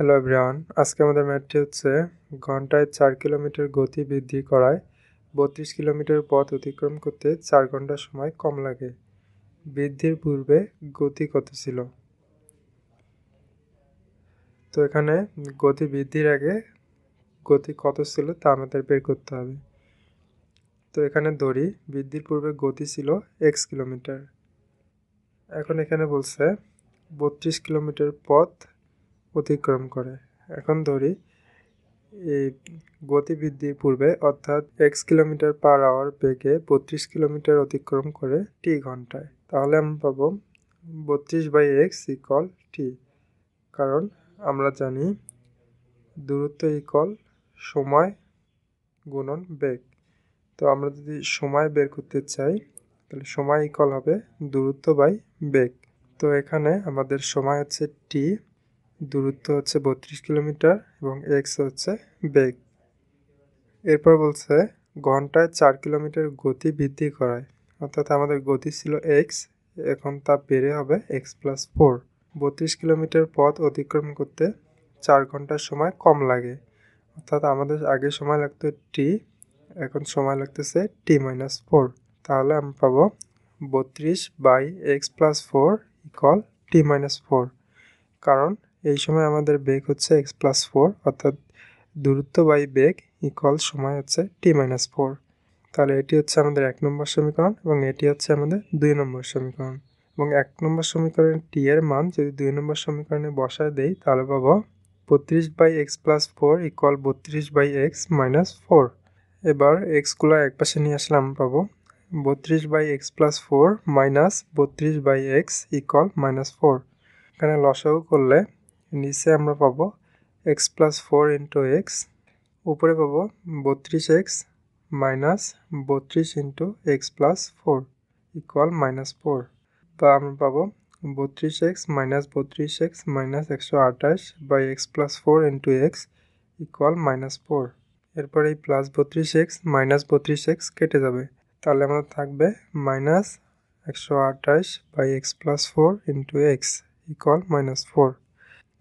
Hello everyone আজকে আমাদের ম্যাথটি হচ্ছে ঘন্টায় চার কিলোমিটার গতি বৃদ্ধি করায়, বত্রিশ কিলোমিটার পথ অতিক্রম করতে চার ঘণ্টা সময় কম লাগে। বৃদ্ধির পূর্বে গতি কত ছিল? তো এখানে গতি বৃদ্ধির আগে গতি কত ছিল তা আমাদের বের করতে হবে। তো এখানে ধরি, বৃদ্ধির পূর্বে গতি ছিল এক্স কিলোমিটার। এখন এখানে বলছে, বত্রিশ কিলোমিটার পথ অতিক্রম করে। এখন ধরি, এই গতি গতিবৃদ্ধির পূর্বে, অর্থাৎ এক্স কিলোমিটার পার আওয়ার বেগে বত্রিশ কিলোমিটার অতিক্রম করে টি ঘন্টায়। তাহলে আমরা পাবো বত্রিশ বাই এক্স ইকল টি কারণ আমরা জানি দূরত্ব ইকল সময় গুণন বেগ। তো আমরা যদি সময় বের করতে চাই, তাহলে সময় ইকল হবে দূরত্ব বাই বেগ। তো এখানে আমাদের সময় হচ্ছে টি দূরত্ব হচ্ছে বত্রিশ কিলোমিটার এবং এক্স হচ্ছে বেগ। এরপর বলছে ঘন্টায় চার কিলোমিটার গতি বৃদ্ধি করায়। অর্থাৎ আমাদের গতি ছিল এক্স এখন তা বেড়ে হবে এক্স প্লাস ফোর বত্রিশ কিলোমিটার পথ অতিক্রম করতে চার ঘণ্টার সময় কম লাগে। অর্থাৎ আমাদের আগে সময় লাগতো টি এখন সময় লাগতেছে টি মাইনাস ফোর তাহলে আমরা পাবো বত্রিশ by x plus four equal T minus four কারণ এই সময় আমাদের বেগ হচ্ছে এক্স প্লাস ফোর অর্থাৎ দূরত্ব বাই বেগ ইকুয়াল সময় হচ্ছে টি মাইনাস ফোর তাহলে এটি হচ্ছে আমাদের এক নম্বর সমীকরণ এবং এটি হচ্ছে আমাদের দুই নম্বর সমীকরণ। এবং এক নম্বর সমীকরণে টি এর মান যদি দুই নম্বর সমীকরণে বসায় দেই, তাহলে পাবো বত্রিশ by x plus four equal বত্রিশ বাই এক্স মাইনাস ফোর এবার এক্সগুলো এক পাশে নিয়ে আসলে আমরা পাবো বত্রিশ by x plus four minus বত্রিশ by x equal minus four এখানে লসাগু করলে নিচে আমরা পাবো x plus four into x উপরে পাবো বত্রিশ এক্স মাইনাস বত্রিশ into x plus four equal minus four বা আমরা পাবো বত্রিশ এক্স মাইনাস বত্রিশ এক্স মাইনাস একশো আঠাশ by x plus four into x equal minus four এরপর এই প্লাস বত্রিশ এক্স মাইনাস বত্রিশ এক্স কেটে যাবে। তাহলে আমাদের থাকবে মাইনাস একশো আঠাশ by x plus four into x equal minus four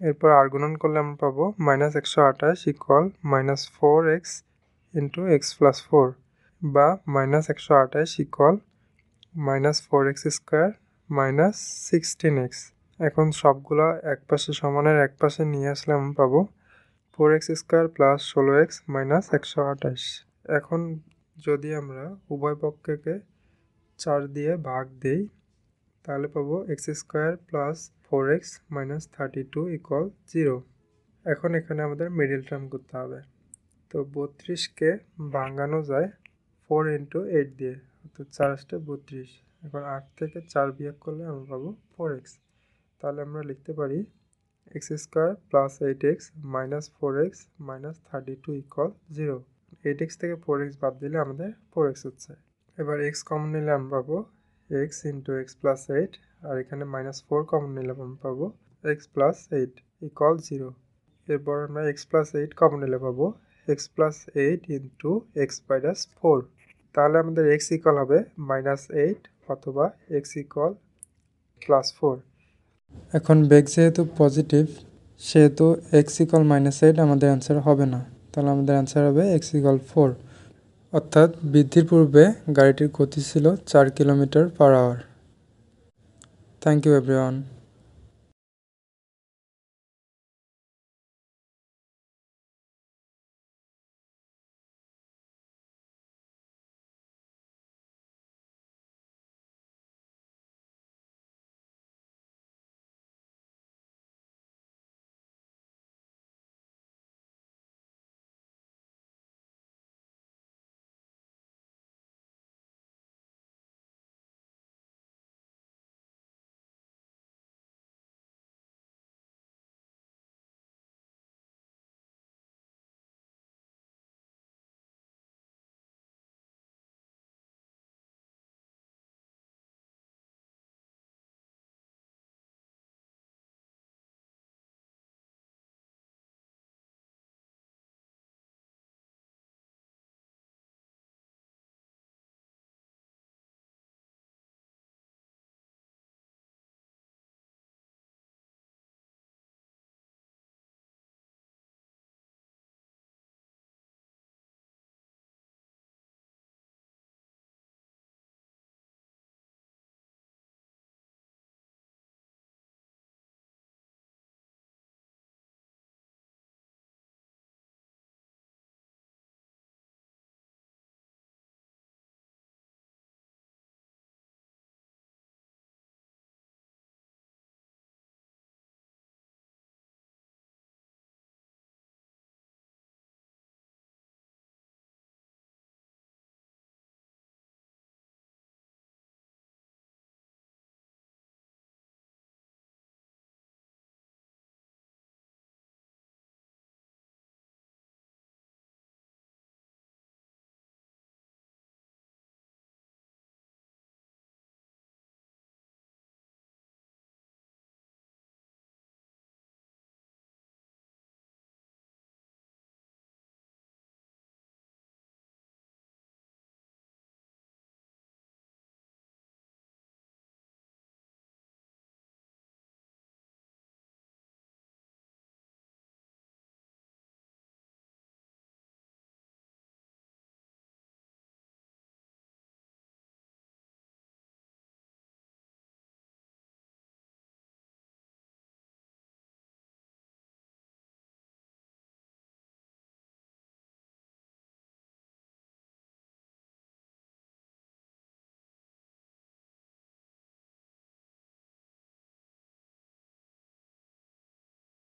এরপর আর গুণন করলে আমরা পাবো মাইনাস একশো আঠাশ equal minus four x into x plus four বা মাইনাস একশো আঠাশ equal minus four x square minus sixteen x এখন সবগুলো এক পাশে সমানের এক পাশে নিয়ে আসলে আমরা পাবো ফোর এক্স স্কোয়ার প্লাস ষোলো এক্স মাইনাস একশো আঠাশ। এখন যদি আমরা উভয় পক্ষকে চার দিয়ে ভাগ দিই, তাহলে পাবো x square plus four x minus thirty two equal zero এখন এখানে আমাদের মিডিল টার্ম করতে হবে। তো বত্রিশকে ভাঙানো যায় ফোর ইন্টু এইট দিয়ে। অর্থাৎ চার বত্রিশ। এখন আট থেকে চার বিয়োগ করলে আমরা পাবো ফোর এক্স তাহলে আমরা লিখতে পারি x square plus eight x minus four x minus thirty two equal zero eight x থেকে ফোর এক্স বাদ দিলে আমাদের ফোর এক্স হচ্ছে। এবার এক্স কমন নিলে আমরা পাবো x into x plus eight আর এখানে মাইনাস ফোর কমন নিলে আমরা পাবো x plus eight equal zero এরপর আমরা এক্স প্লাস এইট কমন নিলে পাবো x plus eight into x minus four তাহলে আমাদের এক্স ইকুয়াল হবে মাইনাস এইট অথবা এক্স ইকুয়াল প্লাস ফোর এখন বেগ যেহেতু পজিটিভ সেহেতু এক্স ইকুয়াল মাইনাস এইট আমাদের অ্যান্সার হবে না। তাহলে আমাদের অ্যান্সার হবে এক্স ইকুয়াল ফোর অর্থাৎ বৃদ্ধির পূর্বে গাড়িটির গতি ছিল চার kilometre per hour. Thank you everyone